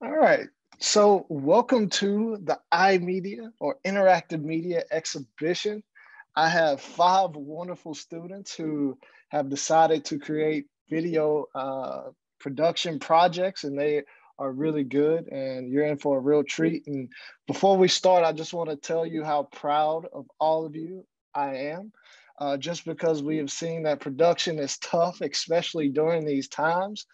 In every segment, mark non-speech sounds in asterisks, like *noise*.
All right. So, welcome to the iMedia or Interactive Media Exhibition. I have five wonderful students who have decided to create video uh, production projects, and they are really good. And you're in for a real treat. And before we start, I just want to tell you how proud of all of you I am. Uh, just because we have seen that production is tough, especially during these times,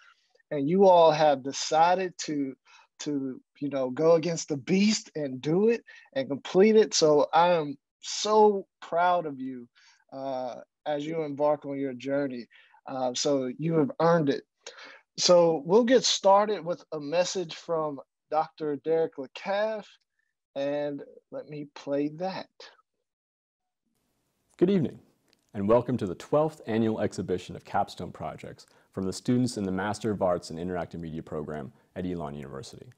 and you all have decided to to you know go against the beast and do it and complete it. So I am so proud of you uh, as you embark on your journey. Uh, so you have earned it. So we'll get started with a message from Dr. Derek Lackaff, and let me play that. Good evening, and welcome to the 12th annual exhibition of capstone projects from the students in the Master of Arts in Interactive Media program at Elon University.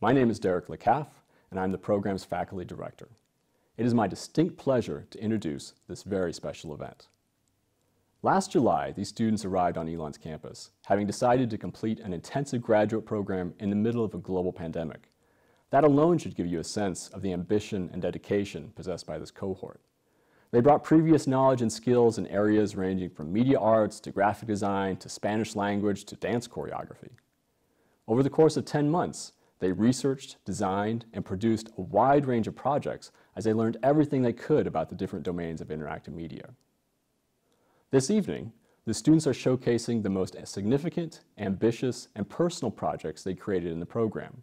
My name is Derek Lackaff, and I'm the program's faculty director. It is my distinct pleasure to introduce this very special event. Last July, these students arrived on Elon's campus, having decided to complete an intensive graduate program in the middle of a global pandemic. That alone should give you a sense of the ambition and dedication possessed by this cohort. They brought previous knowledge and skills in areas ranging from media arts to graphic design to Spanish language to dance choreography. Over the course of 10 months, they researched, designed, and produced a wide range of projects as they learned everything they could about the different domains of interactive media. This evening, the students are showcasing the most significant, ambitious, and personal projects they created in the program.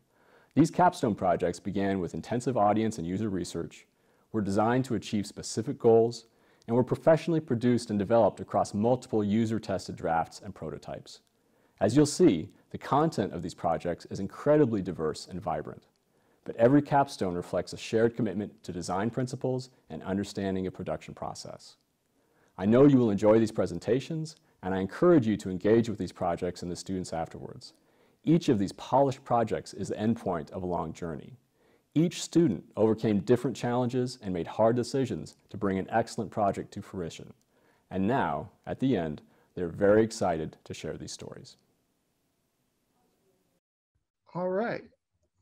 These capstone projects began with intensive audience and user research, were designed to achieve specific goals, and were professionally produced and developed across multiple user-tested drafts and prototypes. As you'll see, the content of these projects is incredibly diverse and vibrant, but every capstone reflects a shared commitment to design principles and understanding a production process. I know you will enjoy these presentations, and I encourage you to engage with these projects and the students afterwards. Each of these polished projects is the endpoint of a long journey. Each student overcame different challenges and made hard decisions to bring an excellent project to fruition. And now, at the end, they're very excited to share these stories. All right.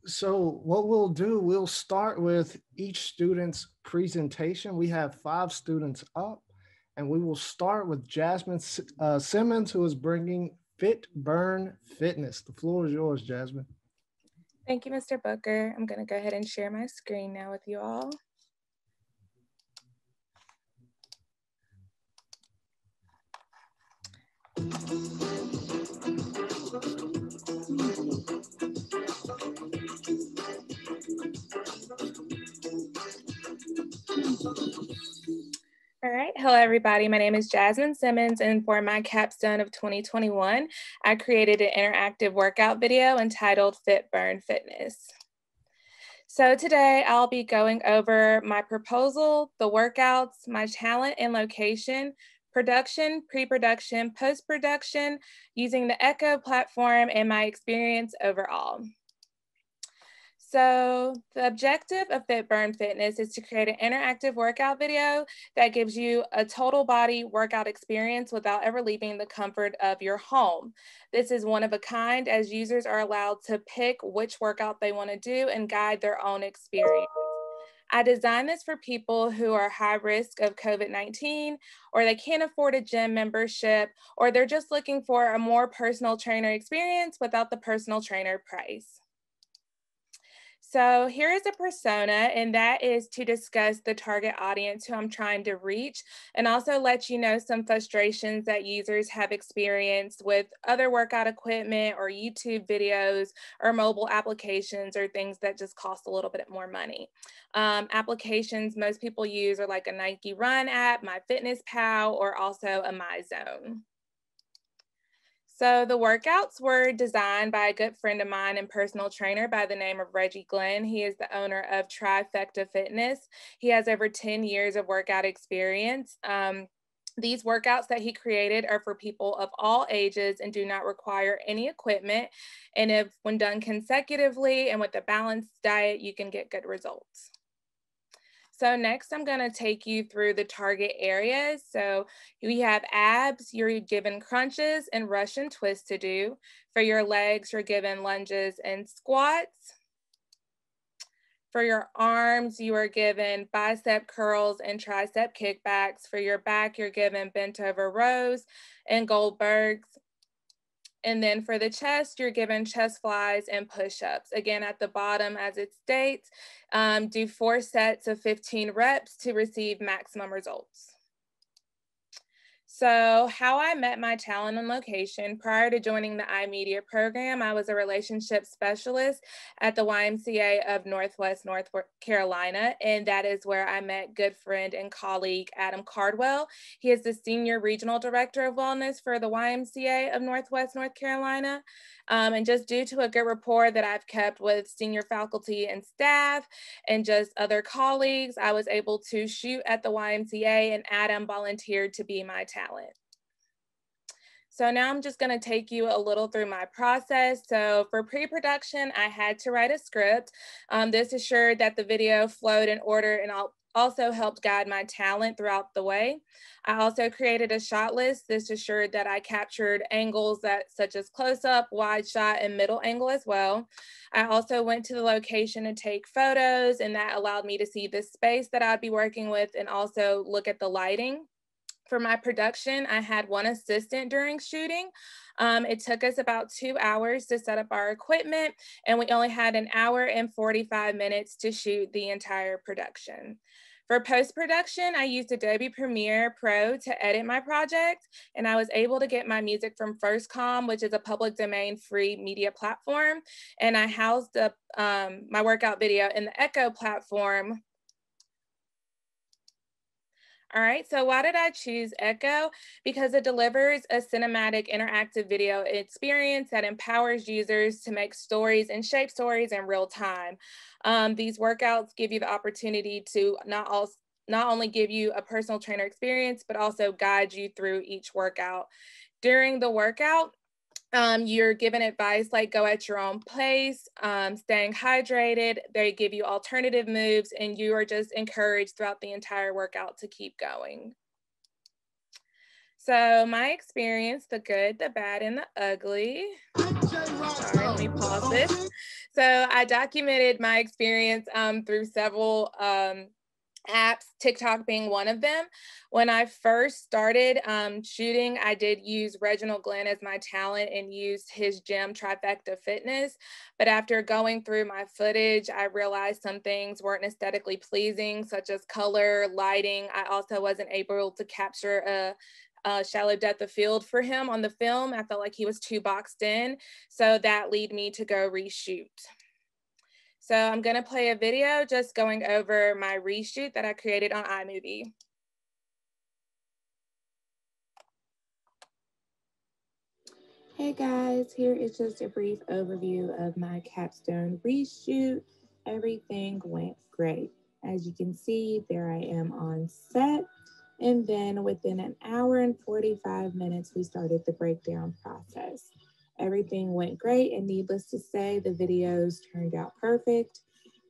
So what we'll do, we'll start with each student's presentation. We have five students up, and we will start with Jasmine uh, Simmons, who is bringing Fit Burn Fitness. The floor is yours, Jasmine. Thank you, Mr. Booker. I'm going to go ahead and share my screen now with you all. All right. Hello, everybody. My name is Jasmine Simmons, and for my capstone of 2021, I created an interactive workout video entitled Fit Burn Fitness. So today I'll be going over my proposal, the workouts, my talent and location, production, pre-production, post-production, using the Eko platform and my experience overall. So the objective of Fit Burn Fitness is to create an interactive workout video that gives you a total body workout experience without ever leaving the comfort of your home. This is one of a kind as users are allowed to pick which workout they want to do and guide their own experience. I designed this for people who are high risk of COVID-19 or they can't afford a gym membership or they're just looking for a more personal trainer experience without the personal trainer price. So here is a persona, and that is to discuss the target audience who I'm trying to reach, and also let you know some frustrations that users have experienced with other workout equipment or YouTube videos or mobile applications or things that just cost a little bit more money. Um, applications most people use are like a Nike Run app, MyFitnessPal, or also a MyZone. So the workouts were designed by a good friend of mine and personal trainer by the name of Reggie Glenn. He is the owner of Trifecta Fitness. He has over 10 years of workout experience. Um, these workouts that he created are for people of all ages and do not require any equipment. And if when done consecutively and with a balanced diet, you can get good results. So next I'm gonna take you through the target areas. So we have abs, you're given crunches and Russian twists to do. For your legs, you're given lunges and squats. For your arms, you are given bicep curls and tricep kickbacks. For your back, you're given bent over rows and Goldbergs. And then for the chest, you're given chest flies and push-ups. Again, at the bottom, as it states, um, do four sets of 15 reps to receive maximum results. So, how I met my talent and location prior to joining the iMedia program, I was a relationship specialist at the YMCA of Northwest North Carolina, and that is where I met good friend and colleague Adam Cardwell. He is the Senior Regional Director of Wellness for the YMCA of Northwest North Carolina. Um, and just due to a good rapport that I've kept with senior faculty and staff and just other colleagues, I was able to shoot at the YMCA and Adam volunteered to be my talent. So now I'm just gonna take you a little through my process. So for pre-production, I had to write a script. Um, this assured that the video flowed in order and I'll also helped guide my talent throughout the way. I also created a shot list. This assured that I captured angles that such as close up, wide shot, and middle angle as well. I also went to the location to take photos and that allowed me to see the space that I'd be working with and also look at the lighting. For my production, I had one assistant during shooting. Um, it took us about two hours to set up our equipment, and we only had an hour and 45 minutes to shoot the entire production. For post-production, I used Adobe Premiere Pro to edit my project, and I was able to get my music from FirstCom, which is a public domain free media platform. And I housed the, um, my workout video in the Eko platform, all right, so why did I choose Eko? Because it delivers a cinematic interactive video experience that empowers users to make stories and shape stories in real time. Um, these workouts give you the opportunity to not, all, not only give you a personal trainer experience, but also guide you through each workout. During the workout, um, you're given advice like go at your own pace, um, staying hydrated. They give you alternative moves, and you are just encouraged throughout the entire workout to keep going. So, my experience the good, the bad, and the ugly. Sorry, let me pause this. So, I documented my experience um, through several um, apps, TikTok being one of them. When I first started um, shooting, I did use Reginald Glenn as my talent and used his gym Trifecta Fitness. But after going through my footage, I realized some things weren't aesthetically pleasing, such as color, lighting. I also wasn't able to capture a uh, shallow depth of field for him on the film. I felt like he was too boxed in. So that lead me to go reshoot. So I'm gonna play a video just going over my reshoot that I created on iMovie. Hey guys, here is just a brief overview of my capstone reshoot. Everything went great. As you can see, there I am on set. And then within an hour and 45 minutes, we started the breakdown process. Everything went great, and needless to say, the videos turned out perfect.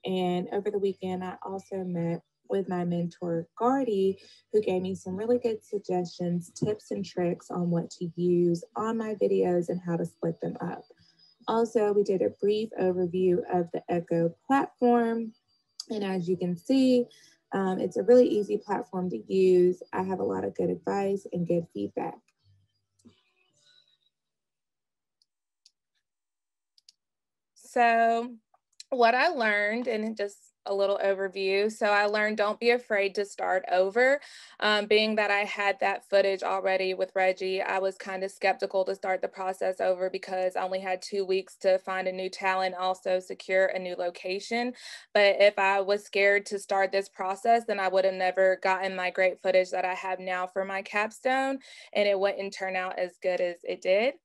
And over the weekend, I also met with my mentor, Gardy, who gave me some really good suggestions, tips, and tricks on what to use on my videos and how to split them up. Also, we did a brief overview of the Eko platform. And as you can see, um, it's a really easy platform to use. I have a lot of good advice and good feedback. So what I learned, and just a little overview. So I learned don't be afraid to start over. Um, being that I had that footage already with Reggie, I was kind of skeptical to start the process over because I only had two weeks to find a new talent, also secure a new location. But if I was scared to start this process, then I would have never gotten my great footage that I have now for my capstone, and it wouldn't turn out as good as it did.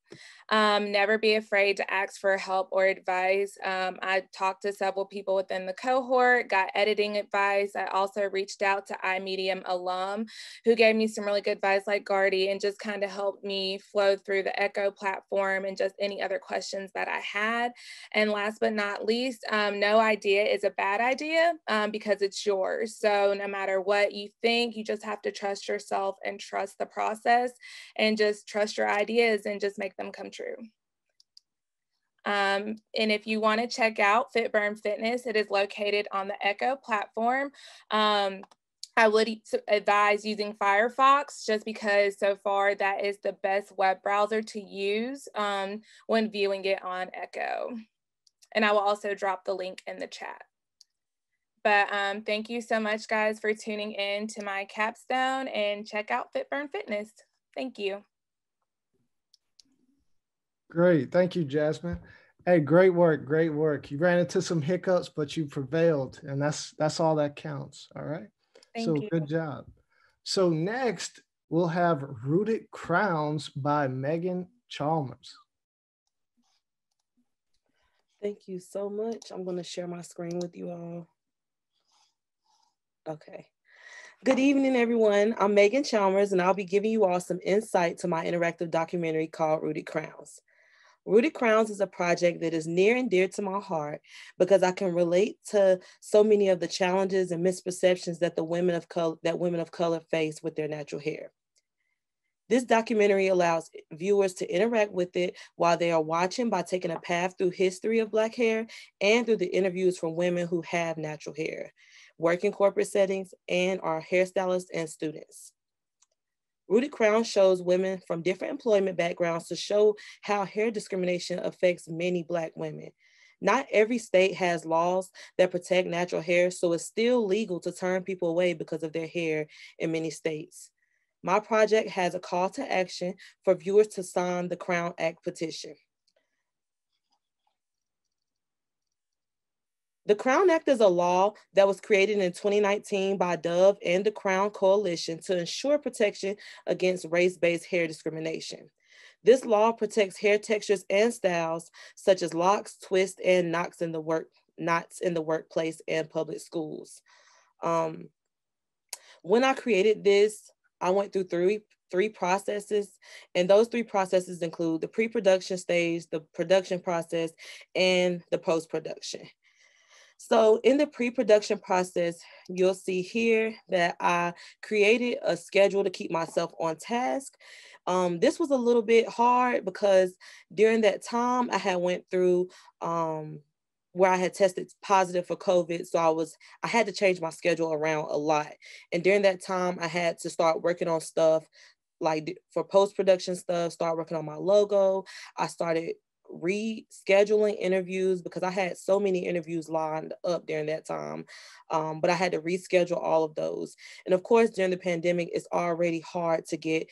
Um, never be afraid to ask for help or advice. Um, I talked to several people within the cohort, got editing advice. I also reached out to iMedium alum who gave me some really good advice like Gardy and just kind of helped me flow through the Eko platform and just any other questions that I had. And last but not least, um, no idea is a bad idea um, because it's yours. So no matter what you think, you just have to trust yourself and trust the process and just trust your ideas and just make them come true. Um, and if you want to check out Fit Burn Fitness, it is located on the Eko platform. Um, I would advise using Firefox just because so far that is the best web browser to use um, when viewing it on Eko. And I will also drop the link in the chat. But um, thank you so much, guys, for tuning in to my capstone and check out Fit Burn Fitness. Thank you. Great. Thank you, Jasmine. Hey, great work. Great work. You ran into some hiccups, but you prevailed, and that's that's all that counts. All right. Thank so you. good job. So next we'll have Rooted Crowns by Meagan Chalmers. Thank you so much. I'm going to share my screen with you all. Okay. Good evening, everyone. I'm Meagan Chalmers, and I'll be giving you all some insight to my interactive documentary called Rooted Crowns. Rooted Crowns is a project that is near and dear to my heart because I can relate to so many of the challenges and misperceptions that the women of color that women of color face with their natural hair. This documentary allows viewers to interact with it while they are watching by taking a path through history of Black hair and through the interviews from women who have natural hair, work in corporate settings, and are hairstylists and students. Rooted Crown shows women from different employment backgrounds to show how hair discrimination affects many Black women. Not every state has laws that protect natural hair, so it's still legal to turn people away because of their hair in many states. My project has a call to action for viewers to sign the Crown Act petition. The Crown Act is a law that was created in 2019 by Dove and the Crown Coalition to ensure protection against race-based hair discrimination. This law protects hair textures and styles such as locks, twists, and knots in the work knots in the workplace and public schools. Um, when I created this, I went through three three processes, and those three processes include the pre-production stage, the production process, and the post-production. So in the pre-production process, you'll see here that I created a schedule to keep myself on task. Um, this was a little bit hard because during that time I had went through um, where I had tested positive for COVID. So I was, I had to change my schedule around a lot. And during that time, I had to start working on stuff like for post-production stuff, start working on my logo. I started rescheduling interviews because I had so many interviews lined up during that time. Um, but I had to reschedule all of those. And of course, during the pandemic, it's already hard to get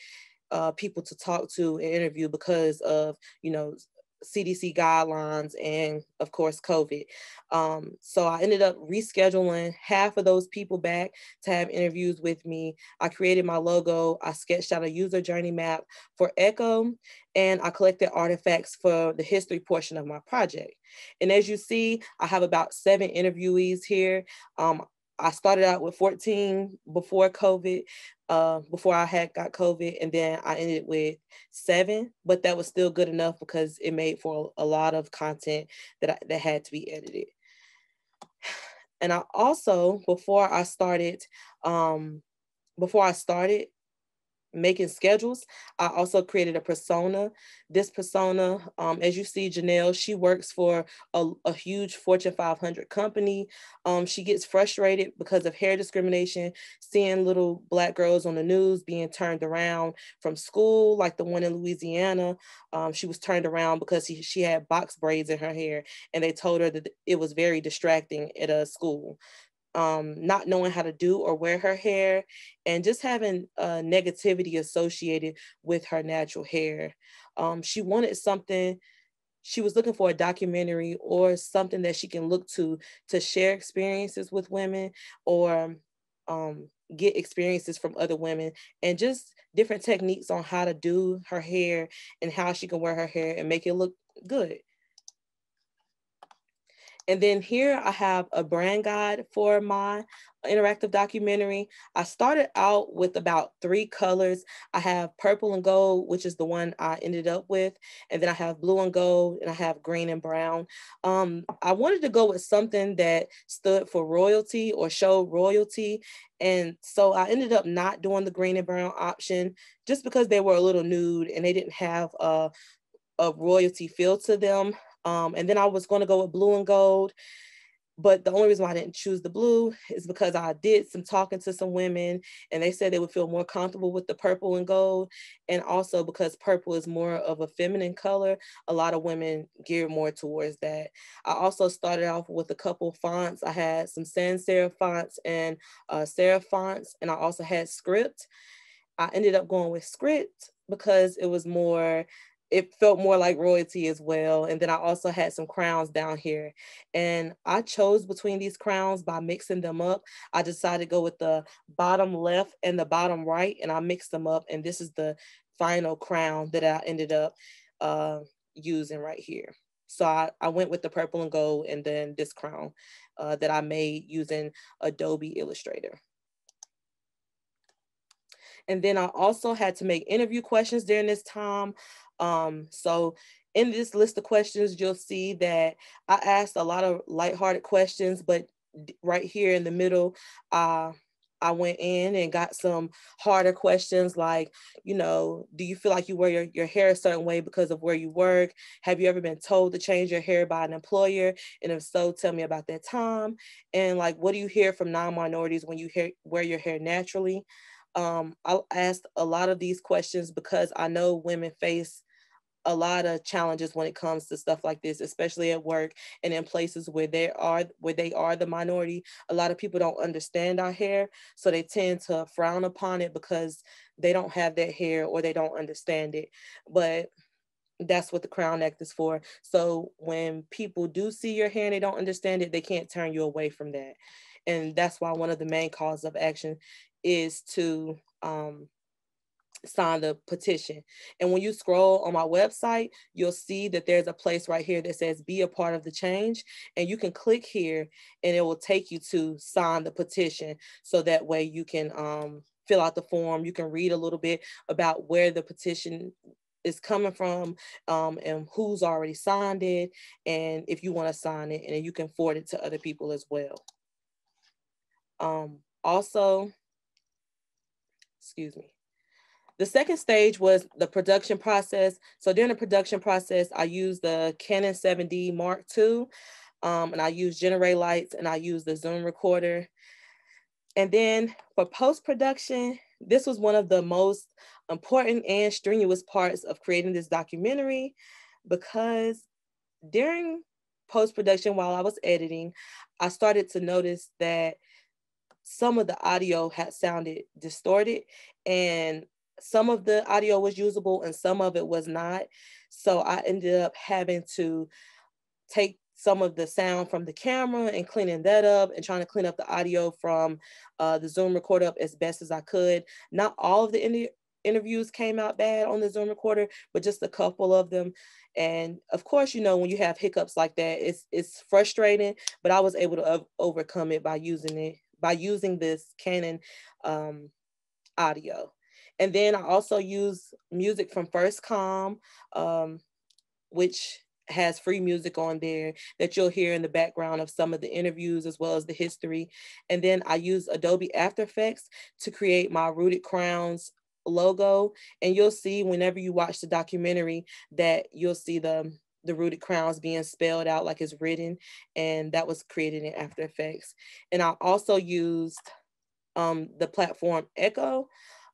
uh, people to talk to and interview because of, you know, CDC guidelines and of course COVID. Um, so I ended up rescheduling half of those people back to have interviews with me. I created my logo. I sketched out a user journey map for Eko and I collected artifacts for the history portion of my project. And as you see, I have about seven interviewees here. Um, I started out with 14 before COVID, uh, before I had got COVID, and then I ended with seven, but that was still good enough because it made for a lot of content that I, that had to be edited. *sighs* And I also, before I started, um, before I started, making schedules. I also created a persona. This persona, um, as you see, Janelle, she works for a, a huge Fortune 500 company. Um, she gets frustrated because of hair discrimination, seeing little Black girls on the news being turned around from school, like the one in Louisiana. Um, she was turned around because she, she had box braids in her hair, and they told her that it was very distracting at a school um, not knowing how to do or wear her hair, and just having negativity associated with her natural hair. Um, she wanted something, she was looking for a documentary or something that she can look to to share experiences with women or um, get experiences from other women and just different techniques on how to do her hair and how she can wear her hair and make it look good. And then here I have a brand guide for my interactive documentary. I started out with about three colors. I have purple and gold, which is the one I ended up with. And then I have blue and gold, and I have green and brown. Um, I wanted to go with something that stood for royalty or showed royalty. And so I ended up not doing the green and brown option just because they were a little nude and they didn't have a, a royalty feel to them. Um, and then I was going to go with blue and gold. But the only reason why I didn't choose the blue is because I did some talking to some women and they said they would feel more comfortable with the purple and gold. And also because purple is more of a feminine color, a lot of women gear more towards that. I also started off with a couple fonts. I had some sans serif fonts and uh, serif fonts, and I also had script. I ended up going with script because it was more it felt more like royalty as well. And then I also had some crowns down here. And I chose between these crowns by mixing them up. I decided to go with the bottom left and the bottom right, and I mixed them up. And this is the final crown that I ended up uh, using right here. So I, I went with the purple and gold and then this crown uh, that I made using Adobe Illustrator. And then I also had to make interview questions during this time. Um, so in this list of questions, you'll see that I asked a lot of lighthearted questions, but right here in the middle, uh, I went in and got some harder questions like, you know, do you feel like you wear your, your hair a certain way because of where you work? Have you ever been told to change your hair by an employer? And if so, tell me about that time. And like, what do you hear from non-minorities when you hair, wear your hair naturally? Um, I asked a lot of these questions because I know women face a lot of challenges when it comes to stuff like this, especially at work and in places where they are where they are the minority. A lot of people don't understand our hair, so they tend to frown upon it because they don't have that hair or they don't understand it. But that's what the Crown Act is for. So when people do see your hair and they don't understand it, they can't turn you away from that. And that's why one of the main causes of action is to um, sign the petition. And when you scroll on my website, you'll see that there's a place right here that says be a part of the change. And you can click here and it will take you to sign the petition. So that way you can um, fill out the form. You can read a little bit about where the petition is coming from um, and who's already signed it. And if you want to sign it, and you can forward it to other people as well. Um, also, excuse me. The second stage was the production process. So during the production process, I used the Canon 7D Mark II, um, and I used Genaray Lights, and I used the Zoom recorder. And then for post-production, this was one of the most important and strenuous parts of creating this documentary because during post-production while I was editing, I started to notice that some of the audio had sounded distorted and some of the audio was usable and some of it was not. So I ended up having to take some of the sound from the camera and cleaning that up and trying to clean up the audio from uh, the Zoom recorder up as best as I could. Not all of the in- interviews came out bad on the Zoom recorder, but just a couple of them. And of course, you know, when you have hiccups like that, it's it's frustrating, but I was able to overcome it by using it by using this Canon um, audio. And then I also use music from FirstCom, um, which has free music on there that you'll hear in the background of some of the interviews as well as the history. And then I use Adobe After Effects to create my Rooted Crowns logo. And you'll see whenever you watch the documentary that you'll see the the rooted crowns being spelled out like it's written, and that was created in After Effects. And I also used um, the platform Eko,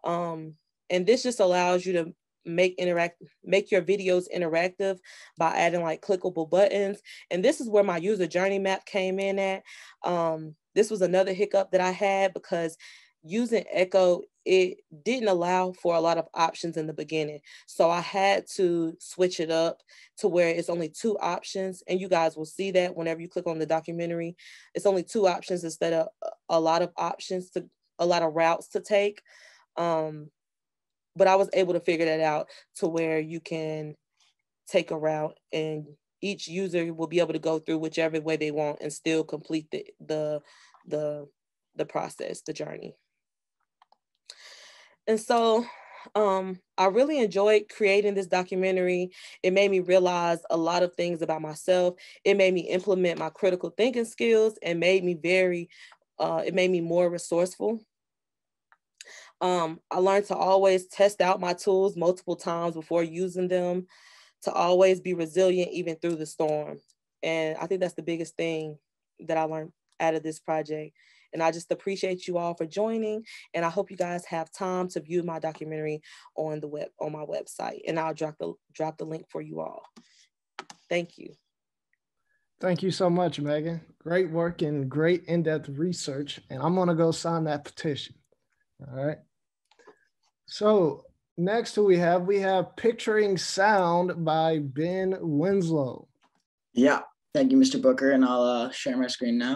um, and this just allows you to make interact make your videos interactive by adding like clickable buttons and this is where my user journey map came in at um, this was another hiccup that i had because using eko it didn't allow for a lot of options in the beginning. So I had to switch it up to where it's only two options. And you guys will see that whenever you click on the documentary, it's only two options instead of a lot of options to, a lot of routes to take. Um, but I was able to figure that out to where you can take a route and each user will be able to go through whichever way they want and still complete the the the, the process, the journey. And so um, I really enjoyed creating this documentary. It made me realize a lot of things about myself. It made me implement my critical thinking skills and made me very, uh, it made me more resourceful. Um, I learned to always test out my tools multiple times before using them, to always be resilient even through the storm. And I think that's the biggest thing that I learned out of this project and I just appreciate you all for joining. And I hope you guys have time to view my documentary on the web on my website. And I'll drop the drop the link for you all. Thank you. Thank you so much, Meagan. Great work and great in-depth research. And I'm gonna go sign that petition. All right. So next we have, we have Picturing Sound by Ben Winslow. Yeah, thank you, Mr. Booker. And I'll uh, share my screen now.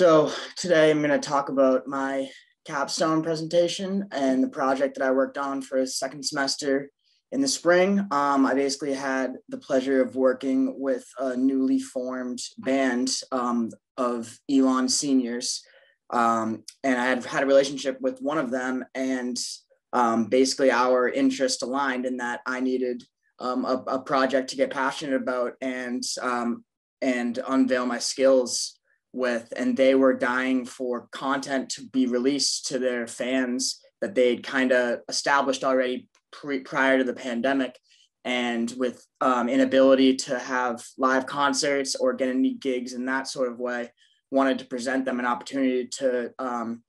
So today I'm going to talk about my capstone presentation and the project that I worked on for a second semester in the spring. Um, I basically had the pleasure of working with a newly formed band um, of Elon seniors. Um, and I had had a relationship with one of them and um, basically our interest aligned in that I needed um, a, a, project to get passionate about and um, and unveil my skills with, and they were dying for content to be released to their fans that they'd kind of established already pre- prior to the pandemic. And with um, inability to have live concerts or get any gigs in that sort of way, wanted to present them an opportunity to um,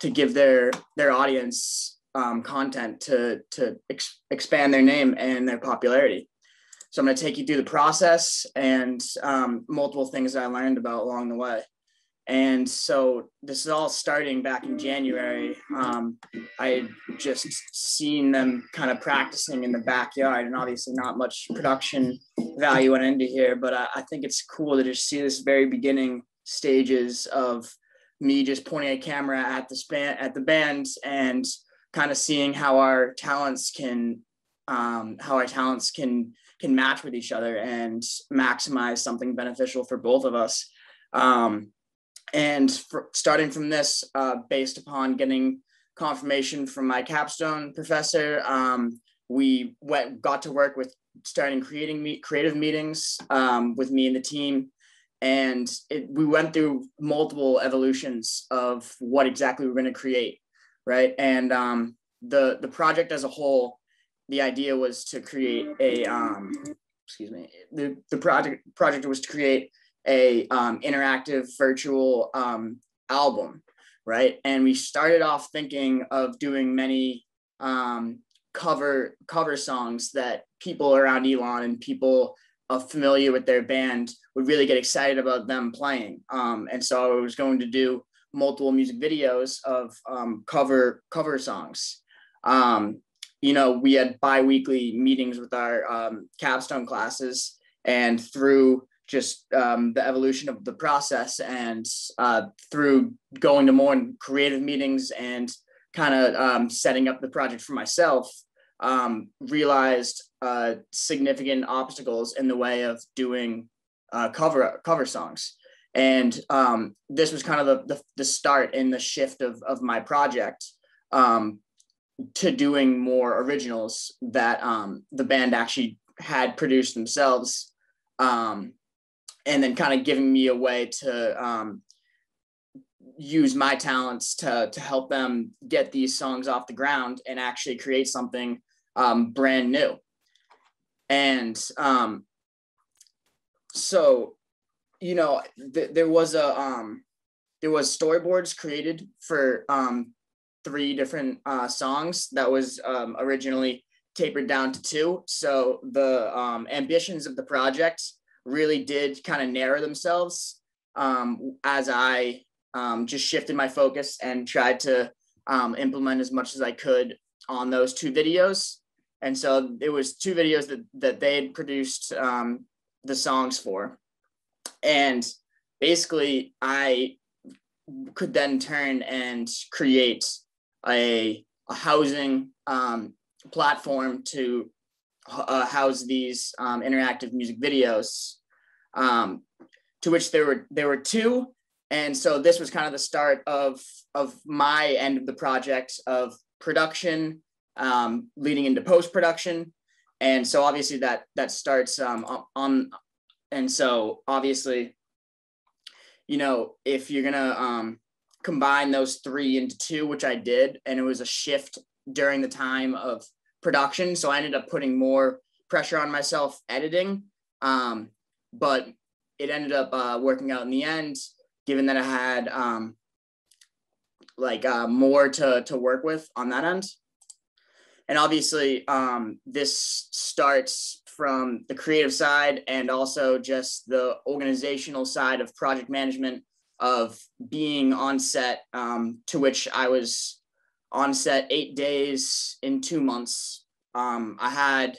to give their their audience um, content to to ex- expand their name and their popularity. So I'm going to take you through the process and um, multiple things I learned about along the way. And so this is all starting back in January. Um, I had just seen them kind of practicing in the backyard, and obviously not much production value went into here. But I, I think it's cool to just see this very beginning stages of me just pointing a camera at the span at the band and kind of seeing how our talents can um, how our talents can can match with each other and maximize something beneficial for both of us. Um, and for, starting from this, uh, based upon getting confirmation from my capstone professor, um, we went got to work with starting creating creative meetings um, with me and the team. And it, we went through multiple evolutions of what exactly we're going to create, right? And um, the the project as a whole the idea was to create a um, excuse me the, the project project was to create a um, interactive virtual um, album right? And we started off thinking of doing many um, cover cover songs that people around elon and people uh, familiar with their band would really get excited about them playing. Um, and so i was going to do multiple music videos of um, cover cover songs. Um, you know, we had bi-weekly meetings with our um, capstone classes and through just um, the evolution of the process and uh, through going to more creative meetings and kind of um, setting up the project for myself, um, realized uh, significant obstacles in the way of doing uh, cover cover songs. And um, this was kind of the, the, the, start in the shift of, of my project. Um, to doing more originals that um, the band actually had produced themselves um, and then kind of giving me a way to um, use my talents to, to help them get these songs off the ground and actually create something um, brand new. And um, so you know th- there was a um, there was storyboards created for um, three different uh, songs that was um, originally tapered down to two. So the um, ambitions of the project really did kind of narrow themselves um, as I um, just shifted my focus and tried to um, implement as much as I could on those two videos. And so it was two videos that, that they had produced um, the songs for. And basically, I could then turn and create a, a housing um, platform to uh, house these um, interactive music videos. Um, to which there were there were two, and so this was kind of the start of of my end of the project of production, um, leading into post production, and so obviously that that starts um, on, and so obviously, you know, if you're gonna um, combine those three into two, which I did, and it was a shift during the time of production, so I ended up putting more pressure on myself editing, um, but it ended up uh, working out in the end, given that I had um, like uh, more to to work with on that end. And obviously um, this starts from the creative side and also just the organizational side of project management of being on set um, to which i was on set eight days in two months um, i had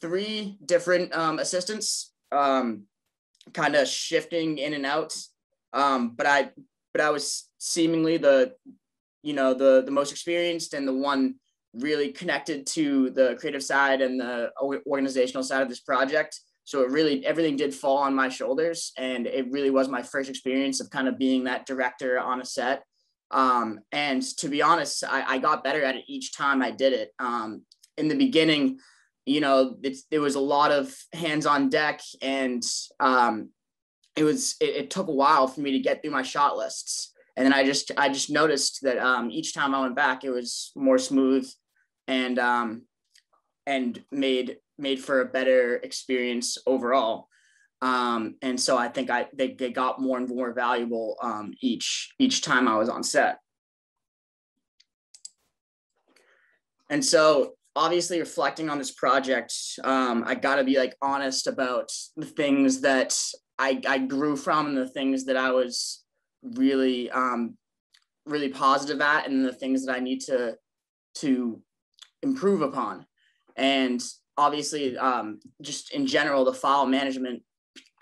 three different um, assistants um, kind of shifting in and out um, but i but i was seemingly the you know the the most experienced and the one really connected to the creative side and the organizational side of this project. So it really, everything did fall on my shoulders. And it really was my first experience of kind of being that director on a set. Um, and to be honest, I, I, got better at it each time I did it. Um, in the beginning, you know, there was a lot of hands on deck and um, it was, it, it took a while for me to get through my shot lists and then I just I just noticed that um, each time I went back, it was more smooth and um, and made made for a better experience overall. Um, and so I think I they, they got more and more valuable um, each each time I was on set. And so obviously reflecting on this project, um, I got to be like honest about the things that I, I grew from and the things that I was really um, really positive at and the things that I need to to improve upon. And obviously, um, just in general, the file management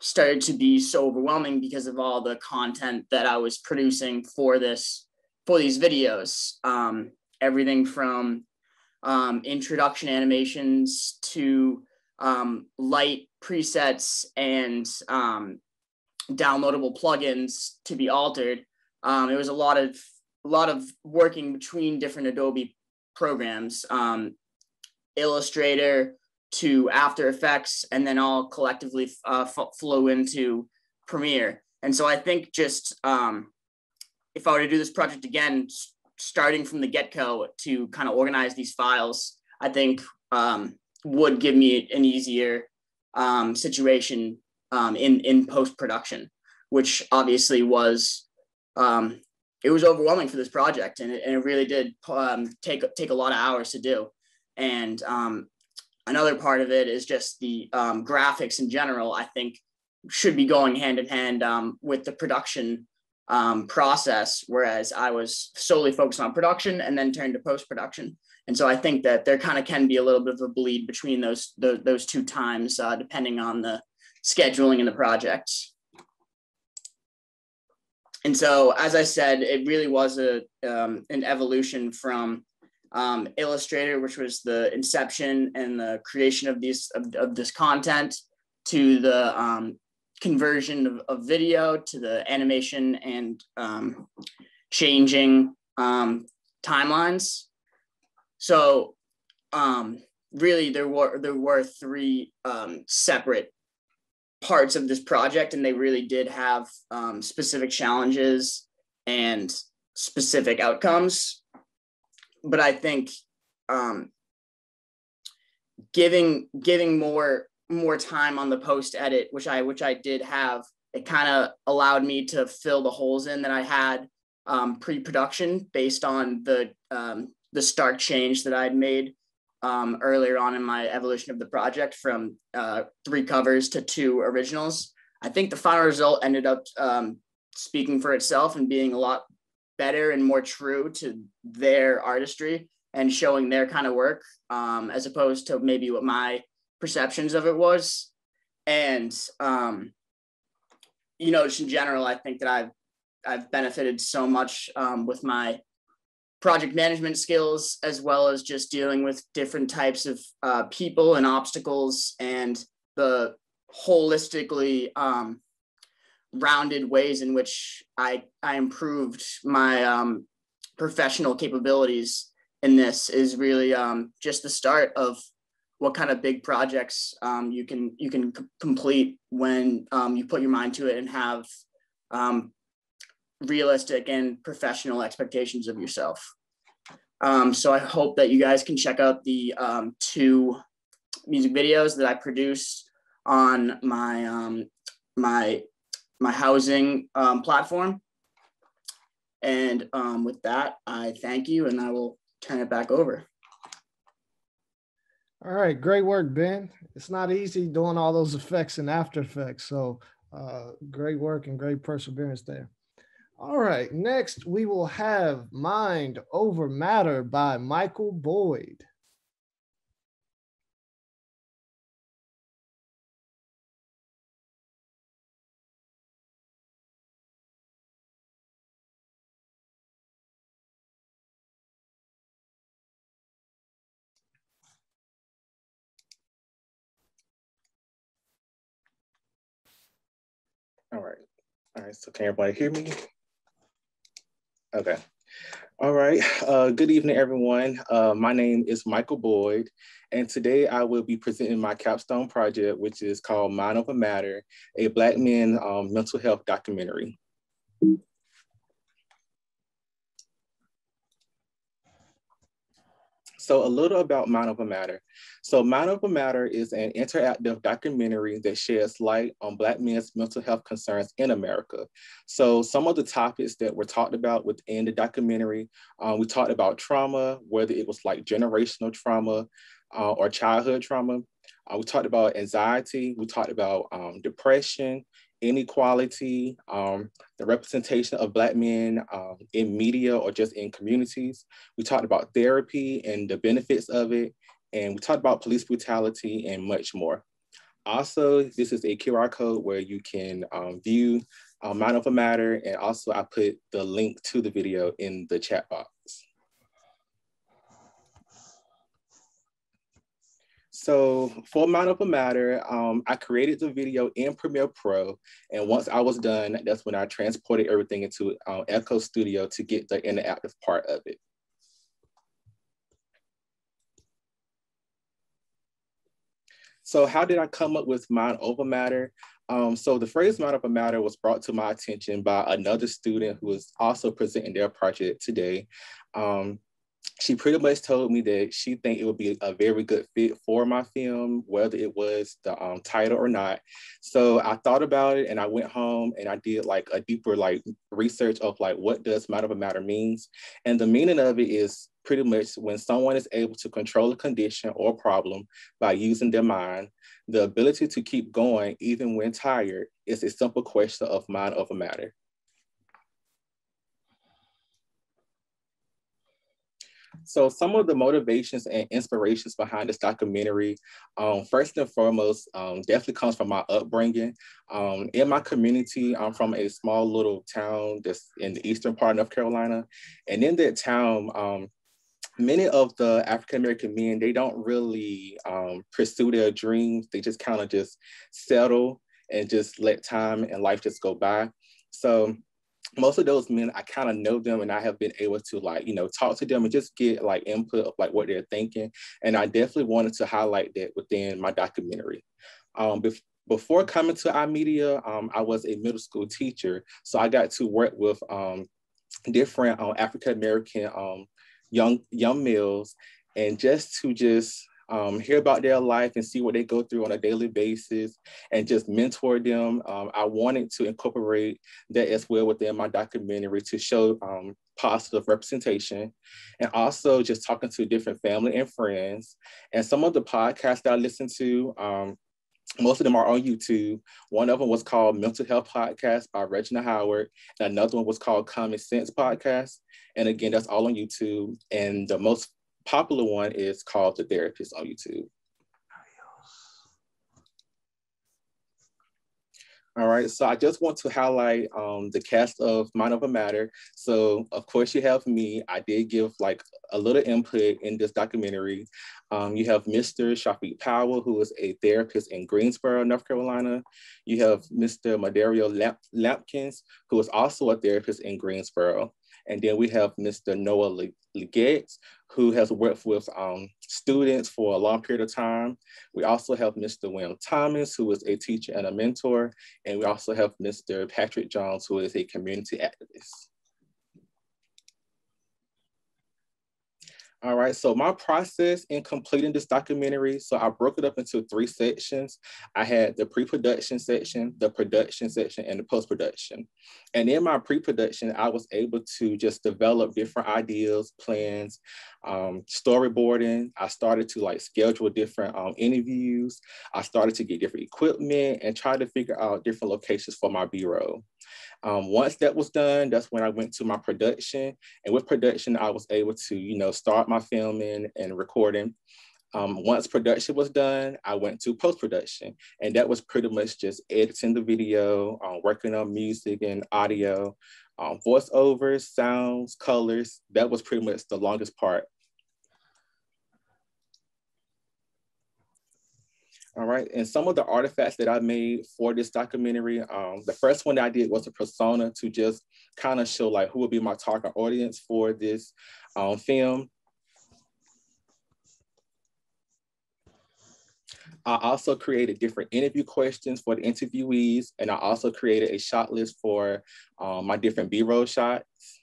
started to be so overwhelming because of all the content that I was producing for this for these videos. Um, everything from um, introduction animations to um, light presets and um, downloadable plugins to be altered. Um, it was a lot of a lot of working between different Adobe programs, um, Illustrator to After Effects, and then all collectively uh, f- flow into Premiere. And so I think just um, if I were to do this project again, starting from the get go to kind of organize these files, I think um, would give me an easier um, situation um, in in post production, which obviously was um, it was overwhelming for this project, and it, and it really did um, take take a lot of hours to do. And um, another part of it is just the um, graphics in general. I think should be going hand in hand um, with the production um, process, whereas I was solely focused on production and then turned to post production. And so I think that there kind of can be a little bit of a bleed between those those, those two times, uh, depending on the scheduling in the project and so, as I said, it really was a um, an evolution from um, Illustrator, which was the inception and the creation of these of, of this content, to the um, conversion of, of, video, to the animation and um, changing um, timelines. So, um, really, there were there were three separate parts of this project and they really did have um, specific challenges and specific outcomes but i think um, giving giving more more time on the post edit which i which i did have it kind of allowed me to fill the holes in that i had um, pre-production based on the um, the stark change that i'd made um, earlier on in my evolution of the project from uh, three covers to two originals. I think the final result ended up um, speaking for itself and being a lot better and more true to their artistry and showing their kind of work um, as opposed to maybe what my perceptions of it was. and um, you know, just in general, I think that I've I've benefited so much um, with my project management skills as well as just dealing with different types of uh, people and obstacles and the holistically um, rounded ways in which I, I improved my um, professional capabilities in this is really um, just the start of what kind of big projects um, you can you can c- complete when um, you put your mind to it and have um, realistic and professional expectations of yourself. Um, so I hope that you guys can check out the two music videos that I produced on my my my housing um, platform. And um, with that, I thank you, and I will turn it back over. All right, great work, Ben. It's not easy doing all those effects and After Effects. So uh, great work and great perseverance there. All right, next we will have Mind Over Matter by Michael Boyd. All right. All right. So can everybody hear me? Okay. All right. Uh, good evening, everyone. Uh, my name is Michael Boyd, and today I will be presenting my capstone project, which is called Mind Over Matter, a Black men um, mental health documentary. So a little about Mind Over Matter. So Mind Over Matter is an interactive documentary that sheds light on Black men's mental health concerns in America. So some of the topics that were talked about within the documentary, um, we talked about trauma, whether it was like generational trauma uh, or childhood trauma. Uh, we talked about anxiety. We talked about um, depression, inequality, um, the representation of Black men um, in media or just in communities. We talked about therapy and the benefits of it. And we talked about police brutality and much more. Also, this is a QR code where you can um, view uh, Mind Over Matter. And also I put the link to the video in the chat box. So for Mind Over Matter, um, I created the video in Premiere Pro. And once I was done, that's when I transported everything into um, Eko Studio to get the interactive part of it. So how did I come up with Mind Over Matter? Um, so the phrase Mind Over Matter was brought to my attention by another student who was also presenting their project today. Um, she pretty much told me that she think it would be a very good fit for my film, whether it was the um, title or not. So I thought about it and I went home and I did like a deeper like research of like what does mind over matter means. And the meaning of it is pretty much when someone is able to control a condition or problem by using their mind, the ability to keep going even when tired is a simple question of mind over matter. So some of the motivations and inspirations behind this documentary, um, first and foremost, um, definitely comes from my upbringing. Um, in my community, I'm from a small little town that's in the eastern part of North Carolina. And in that town, um, many of the African American men, they don't really um, pursue their dreams. They just kind of just settle and just let time and life just go by. So most of those men, I kind of know them and I have been able to like, you know, talk to them and just get like input of like what they're thinking. And I definitely wanted to highlight that within my documentary. Um, bef- before coming to iMedia, um, I was a middle school teacher. So I got to work with um, different uh, African American um, young young males and just to just um, hear about their life and see what they go through on a daily basis and just mentor them. Um, I wanted to incorporate that as well within my documentary to show um, positive representation and also just talking to different family and friends. And some of the podcasts that I listen to, um, most of them are on YouTube. One of them was called Mental Health Podcast by Regina Howard, and another one was called Common Sense Podcast. And again, that's all on YouTube. And the most popular one is called The Therapist on YouTube. All right, so I just want to highlight um, the cast of Mind Over Matter. So of course you have me. I did give like a little input in this documentary. Um, you have Mr. Shafiq Powell, who is a therapist in Greensboro, North Carolina. You have Mr. Madario Lamp Lampkins, who is also a therapist in Greensboro. And then we have Mr. Noah Leggett, who has worked with um, students for a long period of time. We also have Mr. William Thomas, who is a teacher and a mentor. And we also have Mr. Patrick Jones, who is a community activist. All right, so my process in completing this documentary, so I broke it up into three sections. I had the pre-production section, the production section, and the post-production. And in my pre-production, I was able to just develop different ideas, plans, um, storyboarding. I started to like schedule different um, interviews. I started to get different equipment and try to figure out different locations for my B-roll. Um, once that was done, that's when I went to my production. And with production, I was able to, you know, start my filming and recording. Um, once production was done, I went to post-production and that was pretty much just editing the video, uh, working on music and audio, um, voiceovers, sounds, colors. That was pretty much the longest part All right, and some of the artifacts that I made for this documentary, um, the first one that I did was a persona to just kind of show like who would be my target audience for this um, film. I also created different interview questions for the interviewees, and I also created a shot list for um, my different B-roll shots.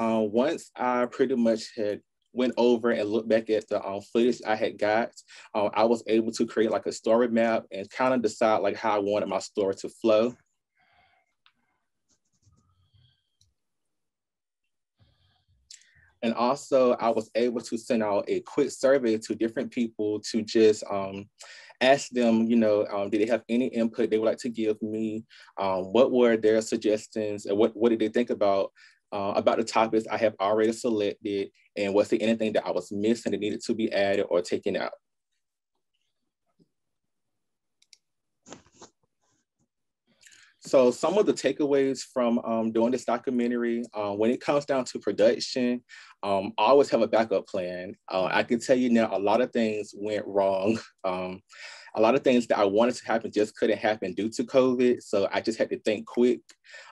Uh, once I pretty much had went over and looked back at the um, footage I had got, um, I was able to create like a story map and kind of decide like how I wanted my story to flow. And also I was able to send out a quick survey to different people to just um, ask them, you know, um, did they have any input they would like to give me? Um, what were their suggestions and what, what did they think about uh, about the topics I have already selected and was there anything that I was missing that needed to be added or taken out. So some of the takeaways from um, doing this documentary, uh, when it comes down to production, um, always have a backup plan. Uh, I can tell you now, a lot of things went wrong. *laughs* Um, a lot of things that I wanted to happen just couldn't happen due to COVID. So I just had to think quick.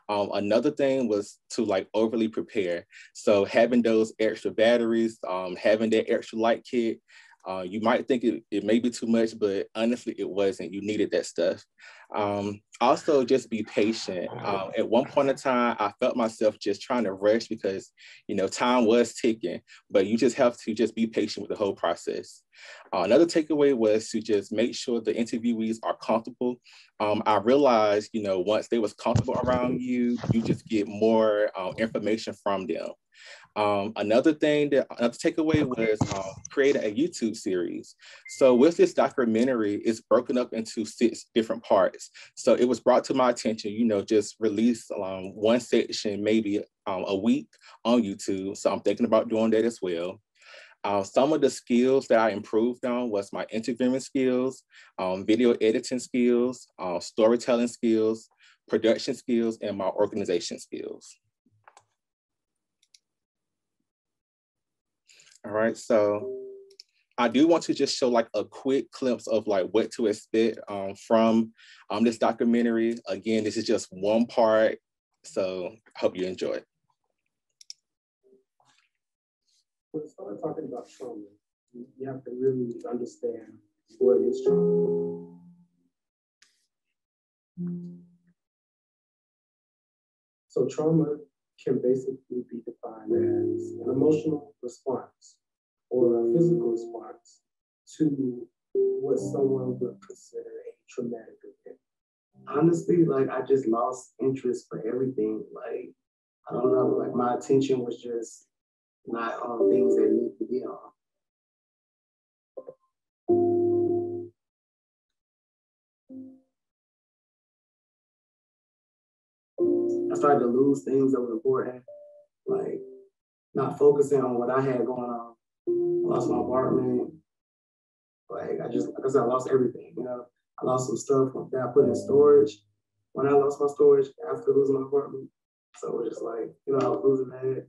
Um, another thing was to like overly prepare. So having those extra batteries, um, having that extra light kit, uh, you might think it, it may be too much, but honestly, it wasn't. You needed that stuff. Um, also, just be patient. Um, at one point in time, I felt myself just trying to rush because, you know, time was ticking, but you just have to just be patient with the whole process. Uh, another takeaway was to just make sure the interviewees are comfortable. Um, I realized, you know, once they was comfortable around you, you just get more um, information from them. Um, another thing that another takeaway was um, creating a YouTube series. So with this documentary, it's broken up into six different parts. So it was brought to my attention, you know, just release um, one section maybe um, a week on YouTube. So I'm thinking about doing that as well. Uh, some of the skills that I improved on was my interviewing skills, um, video editing skills, uh, storytelling skills, production skills, and my organization skills. All right, so I do want to just show like a quick glimpse of like what to expect um, from um, this documentary. Again, this is just one part, so hope you enjoy it. When you start talking about trauma, you have to really understand what is trauma. So trauma can basically be defined as an emotional response or a physical response to what someone would consider a traumatic event. Honestly, like I just lost interest for everything. Like, I don't know, like my attention was just not on things that need to be on. I started to lose things that were important, like not focusing on what I had going on. I lost my apartment. Like I just, like I said, I lost everything. You know, I lost some stuff that I put in storage. When I lost my storage after losing my apartment, so it was just like, you know, I was losing that.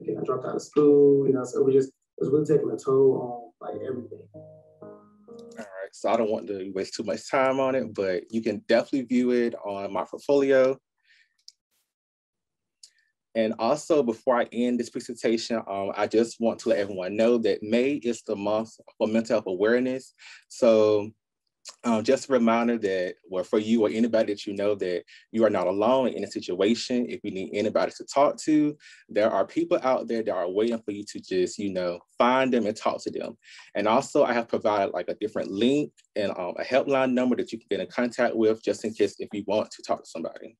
Again, I dropped out of school. You know, so it was just, it was really taking a toll on like everything. All right, so I don't want to waste too much time on it, but you can definitely view it on my portfolio. And also, before I end this presentation, um, I just want to let everyone know that May is the month for mental health awareness. So um, just a reminder that, well, for you or anybody that you know that you are not alone in a situation. If you need anybody to talk to, there are people out there that are waiting for you to just, you know, find them and talk to them. And also, I have provided like a different link and um, a helpline number that you can get in contact with just in case if you want to talk to somebody.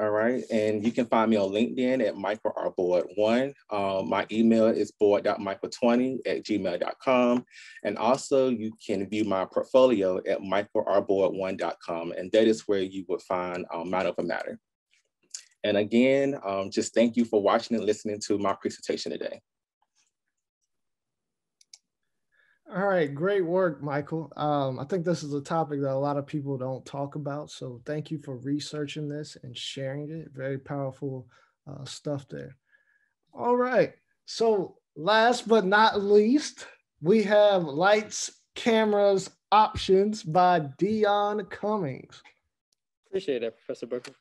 All right. And you can find me on LinkedIn at Michael R. Boyd one. Um, my email is board.michael20 at gmail.com. And also you can view my portfolio at michaelrboyd1.com. And that is where you would find um, Mind Over Matter. And again, um, just thank you for watching and listening to my presentation today. All right, great work, Michael. Um, I think this is a topic that a lot of people don't talk about. So thank you for researching this and sharing it. Very powerful uh, stuff there. All right. So last but not least, we have lights, cameras, options by Dion Cummings. Appreciate that, Professor Booker.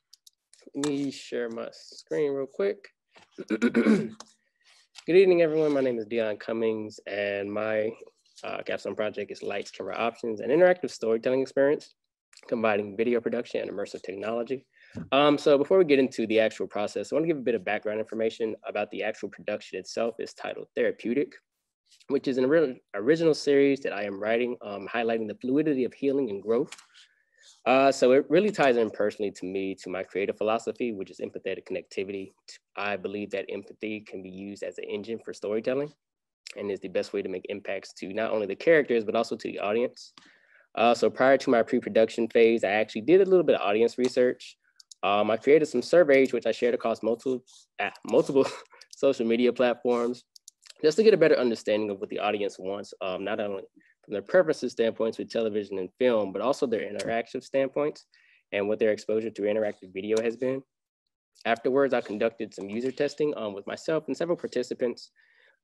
Let me share my screen real quick. *clears throat* Good evening, everyone. My name is Dion Cummings, and my uh, Capstone project is Lights, Camera Options, an interactive storytelling experience combining video production and immersive technology. Um, so before we get into the actual process, I want to give a bit of background information about the actual production itself. It's titled Therapeutic, which is an original series that I am writing, um, highlighting the fluidity of healing and growth. Uh, so it really ties in personally to me, to my creative philosophy, which is empathetic connectivity. I believe that empathy can be used as an engine for storytelling and is the best way to make impacts to not only the characters, but also to the audience. Uh, so prior to my pre-production phase, I actually did a little bit of audience research. Um, I created some surveys, which I shared across multiple, uh, multiple *laughs* social media platforms, just to get a better understanding of what the audience wants, um, not only from their preferences standpoints with television and film, but also their interactive standpoints and what their exposure to interactive video has been. Afterwards, I conducted some user testing um, with myself and several participants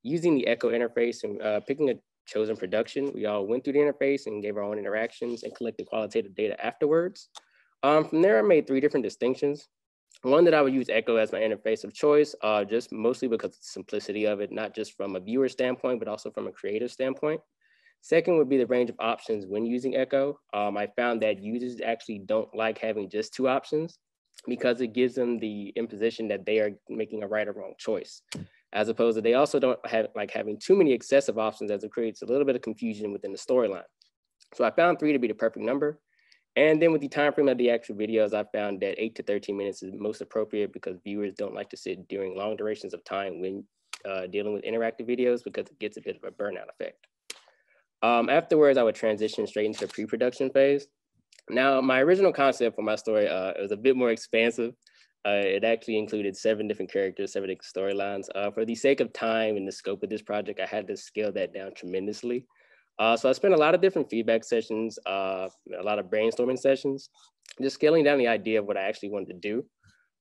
using the Eko interface and uh, picking a chosen production, we all went through the interface and gave our own interactions and collected qualitative data afterwards. Um, from there, I made three different distinctions. One that I would use Eko as my interface of choice, uh, just mostly because of the simplicity of it, not just from a viewer standpoint, but also from a creative standpoint. Second would be the range of options when using Eko. Um, I found that users actually don't like having just two options because it gives them the imposition that they are making a right or wrong choice as opposed to they also don't have like having too many excessive options as it creates a little bit of confusion within the storyline. So I found three to be the perfect number. And then with the time frame of the actual videos, I found that eight to 13 minutes is most appropriate because viewers don't like to sit during long durations of time when uh, dealing with interactive videos because it gets a bit of a burnout effect. Um, afterwards, I would transition straight into the pre-production phase. Now, my original concept for my story uh, was a bit more expansive. Uh, it actually included seven different characters, seven different storylines. Uh, for the sake of time and the scope of this project, I had to scale that down tremendously. Uh, so I spent a lot of different feedback sessions, uh, a lot of brainstorming sessions, just scaling down the idea of what I actually wanted to do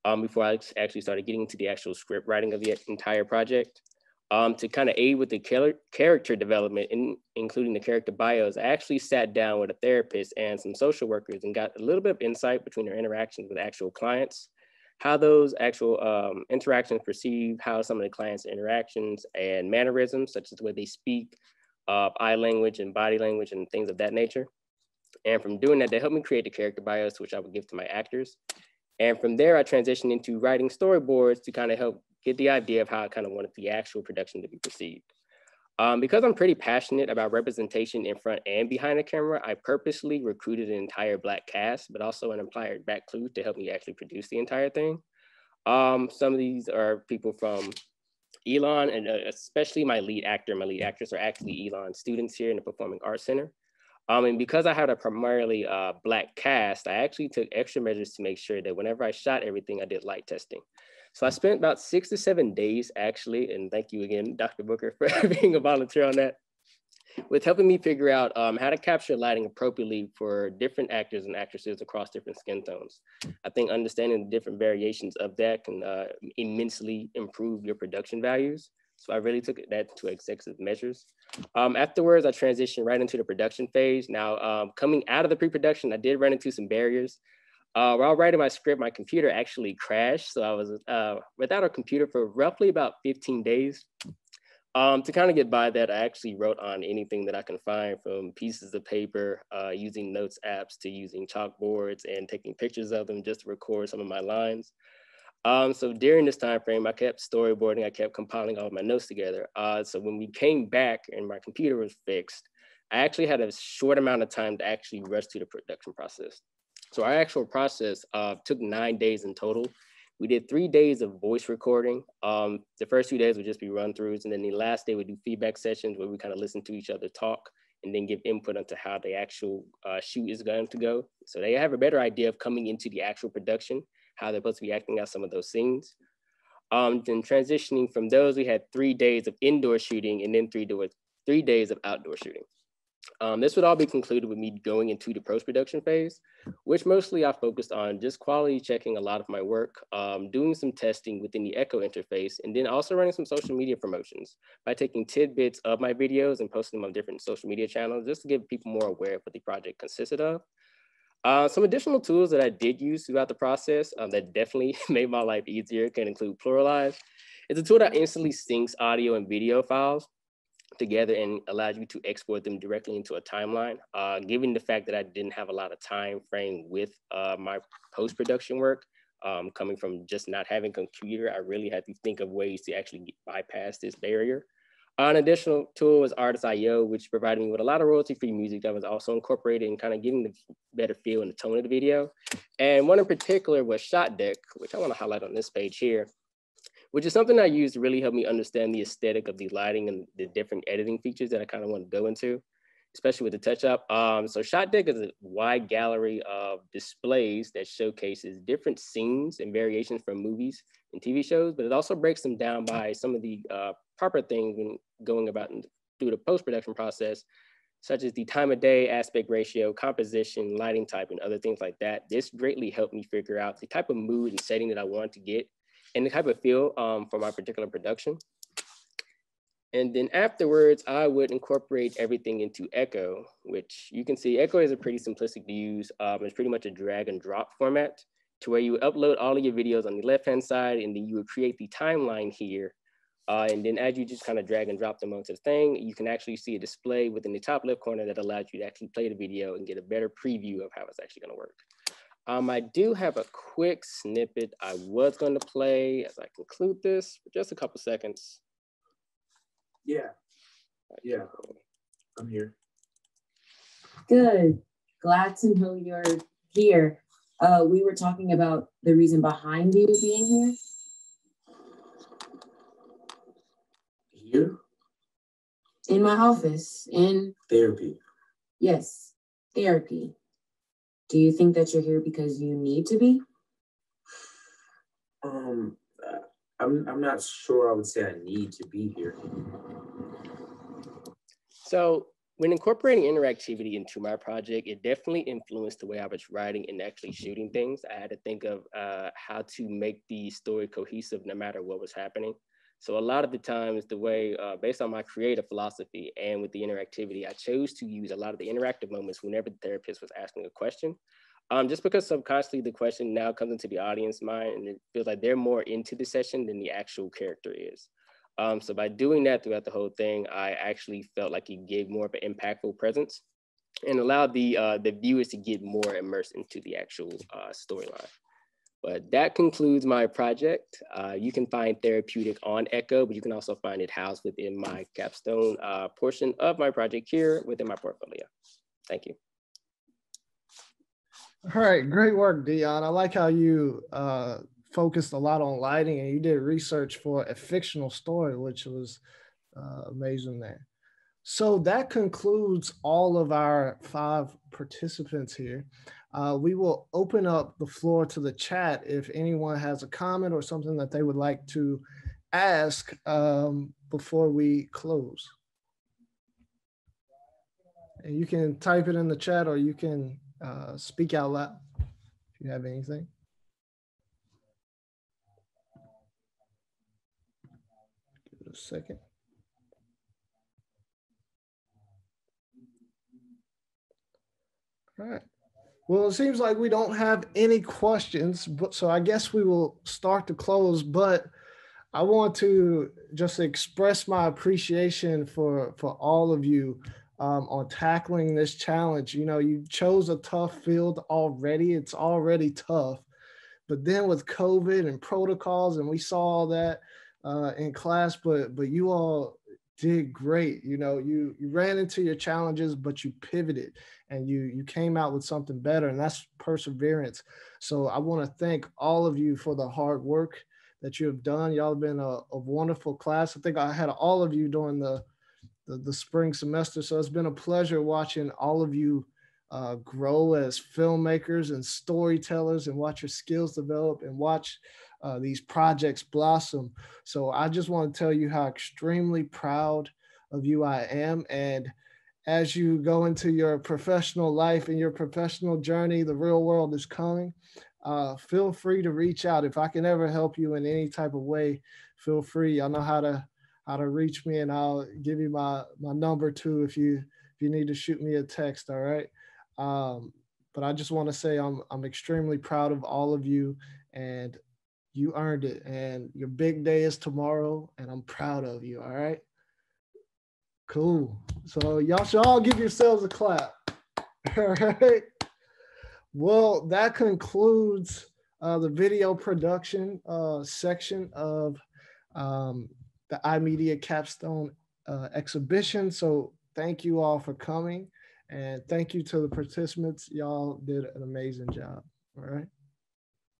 um, before I actually started getting into the actual script writing of the entire project. Um, to kind of aid with the character development, in, including the character bios, I actually sat down with a therapist and some social workers and got a little bit of insight between their interactions with actual clients how those actual um, interactions perceive how some of the clients' interactions and mannerisms, such as the way they speak, uh, eye language and body language and things of that nature. And from doing that, they helped me create the character bios, which I would give to my actors. And from there, I transitioned into writing storyboards to kind of help get the idea of how I kind of wanted the actual production to be perceived. Um, because I'm pretty passionate about representation in front and behind the camera, I purposely recruited an entire black cast, but also an entire black crew to help me actually produce the entire thing. Um, some of these are people from Elon, and uh, especially my lead actor, my lead actress are actually Elon students here in the Performing Arts Center. Um, and because I had a primarily uh, black cast, I actually took extra measures to make sure that whenever I shot everything, I did light testing. So I spent about six to seven days actually, and thank you again, Dr. Booker, *laughs* for being a volunteer on that, with helping me figure out um, how to capture lighting appropriately for different actors and actresses across different skin tones. I think understanding the different variations of that can uh, immensely improve your production values. So I really took that to executive measures. Um, afterwards, I transitioned right into the production phase. Now, um, coming out of the pre-production, I did run into some barriers. Uh, while writing my script, my computer actually crashed. So I was uh, without a computer for roughly about 15 days. Um, to kind of get by that, I actually wrote on anything that I can find from pieces of paper, uh, using notes apps to using chalkboards and taking pictures of them just to record some of my lines. Um, so during this time frame, I kept storyboarding, I kept compiling all my notes together. Uh, so when we came back and my computer was fixed, I actually had a short amount of time to actually rush to the production process. So our actual process uh, took nine days in total. We did three days of voice recording. Um, the first two days would just be run throughs. And then the last day we do feedback sessions where we kind of listen to each other talk and then give input onto how the actual uh, shoot is going to go. So they have a better idea of coming into the actual production how they're supposed to be acting out some of those scenes. Um, then transitioning from those, we had three days of indoor shooting and then three, do- three days of outdoor shooting. Um, this would all be concluded with me going into the post-production phase, which mostly I focused on just quality checking a lot of my work, um, doing some testing within the Eko interface, and then also running some social media promotions by taking tidbits of my videos and posting them on different social media channels just to give people more aware of what the project consisted of. Uh, some additional tools that I did use throughout the process um, that definitely *laughs* made my life easier can include PluralEyes. It's a tool that instantly syncs audio and video files together and allows you to export them directly into a timeline. Uh, given the fact that I didn't have a lot of time frame with uh, my post-production work, um, coming from just not having computer, I really had to think of ways to actually get, bypass this barrier. An additional tool was Artlist.io, which provided me with a lot of royalty-free music that was also incorporated and kind of getting the better feel and the tone of the video. And one in particular was ShotDeck, which I want to highlight on this page here, which is something I used to really help me understand the aesthetic of the lighting and the different editing features that I kind of want to go into, especially with the touch up. Um, so ShotDeck is a wide gallery of displays that showcases different scenes and variations from movies and TV shows, but it also breaks them down by some of the uh, proper things when going about and through the post-production process, such as the time of day, aspect ratio, composition, lighting type, and other things like that. This greatly helped me figure out the type of mood and setting that I want to get and the type of feel um, for my particular production. And then afterwards, I would incorporate everything into Eko, which you can see Eko is a pretty simplistic to use. Um, it's pretty much a drag and drop format to where you upload all of your videos on the left-hand side and then you would create the timeline here uh, and then as you just kind of drag and drop them onto the thing, you can actually see a display within the top left corner that allows you to actually play the video and get a better preview of how it's actually gonna work. Um, I do have a quick snippet I was gonna play as I conclude this for just a couple seconds. Yeah, yeah, I'm here. Good, glad to know you're here. Uh, we were talking about the reason behind you being here. Here? In my office, in Therapy. yes, therapy. Do you think that you're here because you need to be? Um, uh, I'm, I'm not sure I would say I need to be here. So when incorporating interactivity into my project, it definitely influenced the way I was writing and actually shooting things. I had to think of uh, how to make the story cohesive no matter what was happening. So a lot of the times, the way, uh, based on my creative philosophy and with the interactivity, I chose to use a lot of the interactive moments whenever the therapist was asking a question. Um, just because subconsciously the question now comes into the audience mind and it feels like they're more into the session than the actual character is. Um, so by doing that throughout the whole thing, I actually felt like it gave more of an impactful presence and allowed the, uh, the viewers to get more immersed into the actual uh, storyline. But that concludes my project. Uh, you can find Therapeutic on Eko, but you can also find it housed within my capstone uh, portion of my project here within my portfolio. Thank you. All right, great work, Dion. I like how you uh, focused a lot on lighting and you did research for a fictional story, which was uh, amazing there. So that concludes all of our five participants here. Uh, we will open up the floor to the chat if anyone has a comment or something that they would like to ask um, before we close. And you can type it in the chat or you can uh, speak out loud if you have anything. Give it a second. All right. Well, it seems like we don't have any questions, but so I guess we will start to close. But I want to just express my appreciation for for all of you um, on tackling this challenge. You know, you chose a tough field already; it's already tough. But then with COVID and protocols, and we saw all that uh, in class, but but you all did great. You know, you you ran into your challenges, but you pivoted and you you came out with something better, and that's perseverance. So I want to thank all of you for the hard work that you have done. Y'all have been a, a wonderful class. I think I had all of you during the, the, the spring semester, so it's been a pleasure watching all of you uh, grow as filmmakers and storytellers, and watch your skills develop, and watch uh, these projects blossom. So I just want to tell you how extremely proud of you I am. And as you go into your professional life and your professional journey, the real world is coming. Uh, feel free to reach out. If I can ever help you in any type of way, feel free. I know how to how to reach me, and I'll give you my my number too if you if you need to shoot me a text. All right. Um, but I just want to say I'm I'm extremely proud of all of you, and you earned it. And your big day is tomorrow, and I'm proud of you. All right. Cool. So y'all should all give yourselves a clap. *laughs* All right. Well, that concludes uh, the video production uh, section of um, the iMedia Capstone uh, exhibition. So thank you all for coming and thank you to the participants. Y'all did an amazing job. All right.